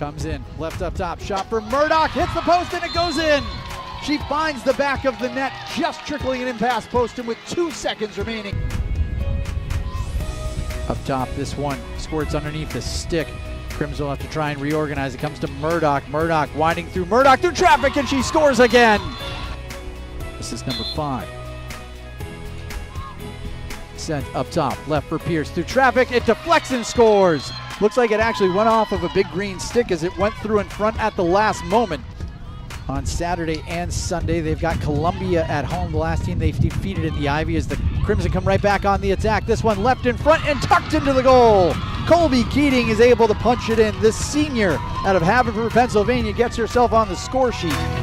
Comes in, left up top, shot for Murdoch, hits the post and it goes in. She finds the back of the net, just trickling it in past Poston with two seconds remaining. Up top, this one squirts underneath the stick. Crims will have to try and reorganize. It comes to Murdoch. Murdoch winding through Murdoch through traffic, and she scores again. This is number five. Sent up top, left for Pierce through traffic. It deflects and scores. Looks like it actually went off of a big green stick as it went through in front at the last moment. On Saturday and Sunday, they've got Columbia at home. The last team they've defeated in the Ivy as the Crimson come right back on the attack. This one left in front and tucked into the goal. Colby Keating is able to punch it in. This senior out of Haverford, Pennsylvania gets herself on the score sheet.